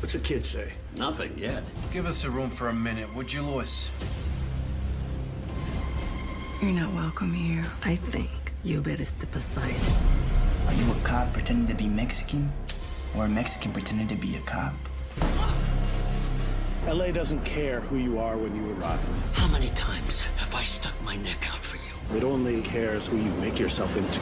What's the kid say? Nothing yet. Give us a room for a minute, would you, Lois? You're not welcome here. I think you better step aside. Are you a cop pretending to be Mexican? Or a Mexican pretending to be a cop? LA doesn't care who you are when you arrive. How many times have I stuck my neck out for you? It only cares who you make yourself into.